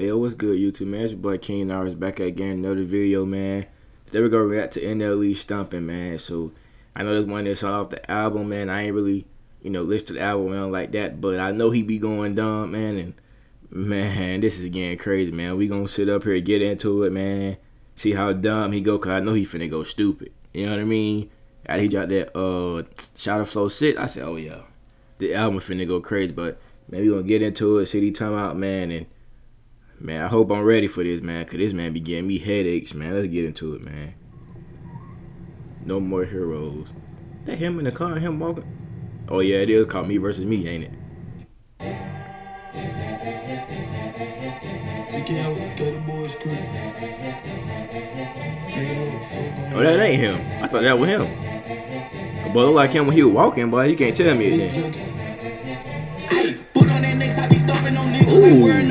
Hey, yo, what's good, YouTube, man? It's your boy King Narvice back again, another video, man. Today we're gonna react to NLE Stompin, man. So, I know this one that's off the album, man. I ain't really, you know, listed the album, man, like that. But I know he be going dumb, man. And, man, this is getting crazy, man. We gonna sit up here, get into it, man. See how dumb he go, because I know he finna go stupid. You know what I mean? After he dropped that, uh, Shotta Flow 6, I said, oh, yeah. The album finna go crazy, but, man, we gonna get into it, see the time out, man, and Man, I hope I'm ready for this, man, because this man be giving me headaches, man. Let's get into it, man. No more heroes. That him in the car him walking? Oh, yeah, it is called Me Versus Me, ain't it? Oh, that ain't him. I thought that was him. But look like him when he was walking, but you can't tell me it then. Ooh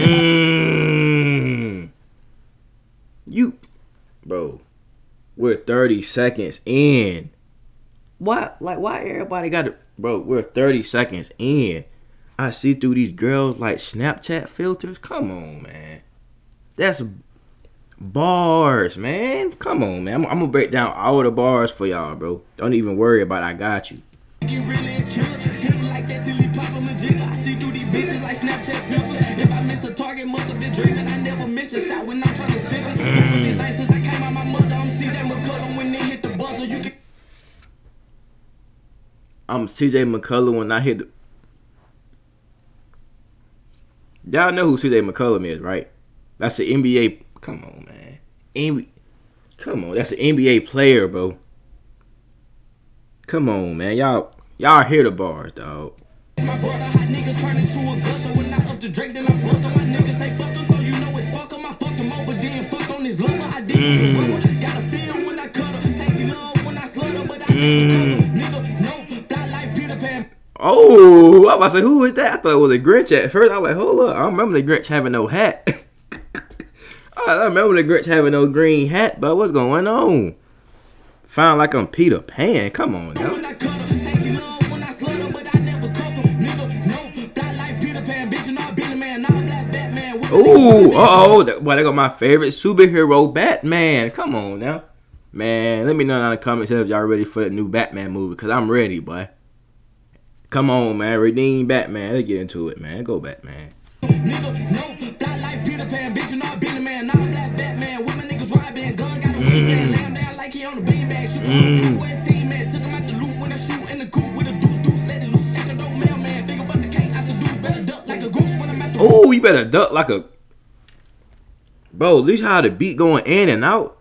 Mm. You, bro, we're 30 seconds in. Why, like, why everybody got to, bro, we're 30 seconds in. I see through these girls like Snapchat filters. Come on, man. That's Bars, man. Come on, man. I'm, I'm, gonna break down all the bars for y'all, bro. Don't even worry about it. I got you. I'm mm. CJ McCollum when I hit the. Y'all know who CJ McCollum is, right? That's the NBA Come on, man. NBA, come on, that's an NBA player, bro. Come on, man. Y'all, y'all hear the bars, dog. My brother, hot niggas turn into a gusher. When I up to Drake, then I bust on my niggas. Say fuck them, so you know it's fuck them. I fucked them over, then fucked on his lumber. I did mm. -hmm. Got a feel when I cut her. Sexy love when I slutter, but I mm. Nigga, no, that like Oh, I was like, who is that? I thought it was a Grinch at first. I was like, hold up. I don't remember the Grinch having no hat. I remember the Grinch having no green hat, but what's going on? Found like I'm Peter Pan. Come on now. Ooh, uh oh, boy, they got my favorite superhero, Batman. Come on now. Man, let me know in the comments if y'all ready for the new Batman movie, because I'm ready, boy. Come on, man. Redeem Batman. Let's get into it, man. Go Batman. Nigga, no, that like Peter Pan, bitch, not Billy Man, not black Batman. With my niggas ride band, gun got a mm. lamb down like he on the beanbag. Shoot mm. West team man, took him out the loop when I shoot in the coop with a deuce deuce, let it loose. Extra dope mailman, bigger fuck the king, I seduce, better duck like a goose when I'm at the. Oh, you better duck like a. Bro, at least how the beat going in and out.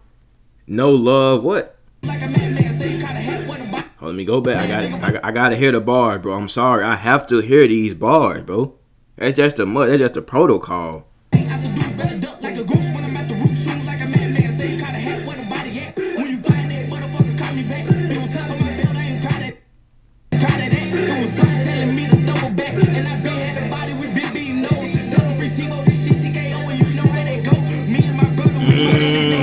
No love, what? Like a you let me go back. I got, I, I gotta hear the bars, bro. I'm sorry. I have to hear these bars, bro. That's just a mud. That's just a protocol. Mm.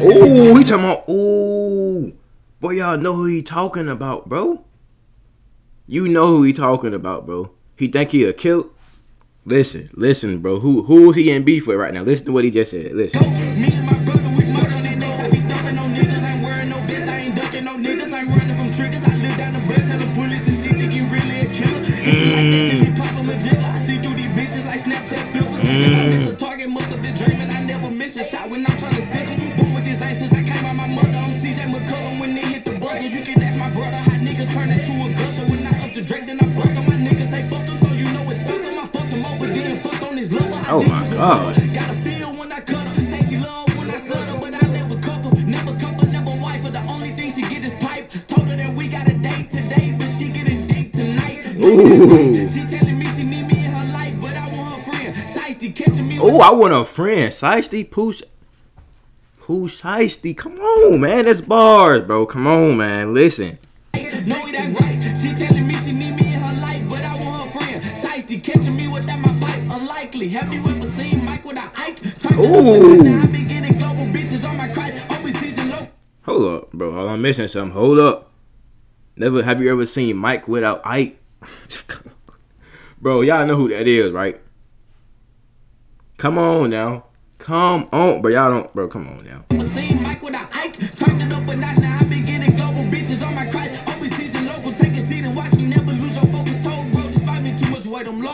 Ooh, he talking about, ooh. Boy, y'all know who he talking about, bro. You know who he talking about, bro. He think he a kill. Listen, listen, bro. Who who is he in beef with right now? Listen to what he just said. Listen. Oh my god. Oh, I want a friend. Shiesty, Pooh. Pooh Shiesty. Come on, man. That's bars, bro. Come on, man. Listen. Catching me without my pipe. Unlike likely. Have you ever seen Mike without Ike? Hold up, bro. Hold on, I'm missing something. Hold up. Never have you ever seen Mike without Ike? bro, y'all know who that is, right? Come on now. Come on, bro. Y'all don't, bro. Come on now.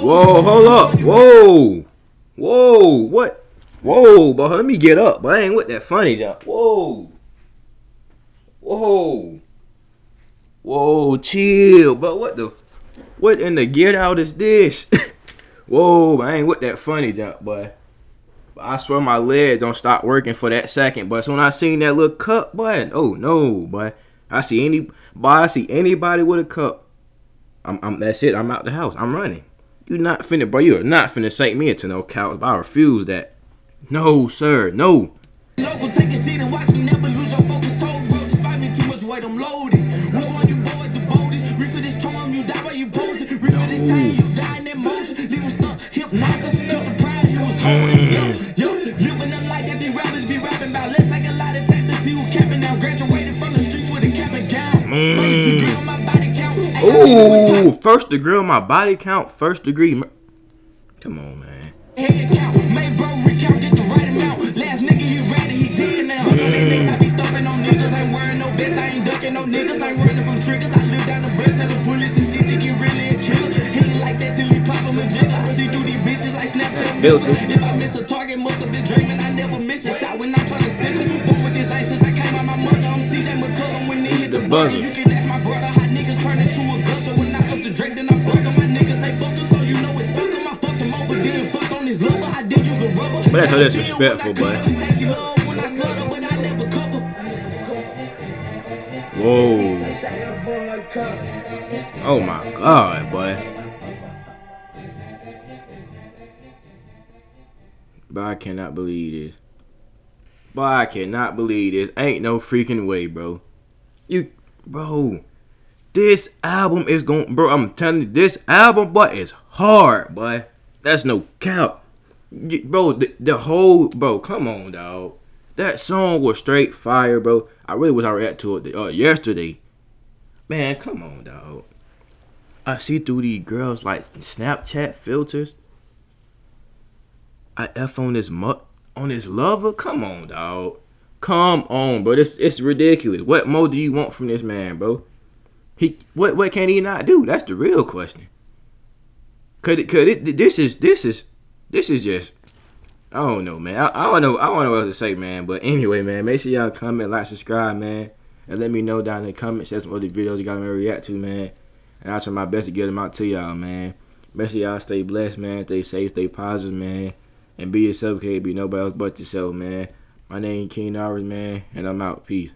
Whoa, hold up. Whoa. Whoa. What? Whoa, but let me get up. But I ain't with that funny jump. Whoa. Whoa. Whoa, chill. But what the what in the get out is this? Whoa, but I ain't with that funny jump, boy. I swear my leg don't stop working for that second. But when I seen that little cup, boy, oh no, boy. I see any boy, I see anybody with a cup. I'm, I'm that's it. I'm out the house. I'm running. You not finna, bro. You are not finna sink me into no couch. I refuse that. No, sir. No. Local, Ooh, first degree on my body count, first degree. Come on, man. no niggas ain't running from triggers. I live down the bridge, tell the police and shit, think he really a killer. He ain't like that till he pop him a jigger. I see through these bitches like Snapchat filters. If I miss a target, must have been dreaming. I never miss a shot when I'm trying to send it. Born with this ice since I came out my mother. I'm CJ McCollum when they hit the buzzer. But that's so disrespectful, but. Whoa. Oh my god, boy. But I cannot believe this. But I cannot believe this. Ain't no freaking way, bro. You, bro. This album is going, bro. I'm telling you, this album, but it's hard, boy. That's no cap, bro. The, the whole, bro. Come on, dog. That song was straight fire, bro. I really was already to it uh, yesterday. Man, come on, dog. I see through these girls like Snapchat filters. I f on this mu- on this lover. Come on, dog. Come on, bro. It's it's ridiculous. What more do you want from this man, bro? He what what can he not do? That's the real question. Could it could it this is this is this is just I don't know, man. I, I don't know. I don't know what to say, man. But anyway, man, make sure y'all comment, like, subscribe, man, and let me know down in the comments. There's some other videos you got me to react to, man. And I'll try my best to get them out to y'all, man. Make sure y'all stay blessed, man. Stay safe, stay positive, man. And be yourself, can't be nobody else but yourself, man. My name is King Narvice, man, and I'm out. Peace.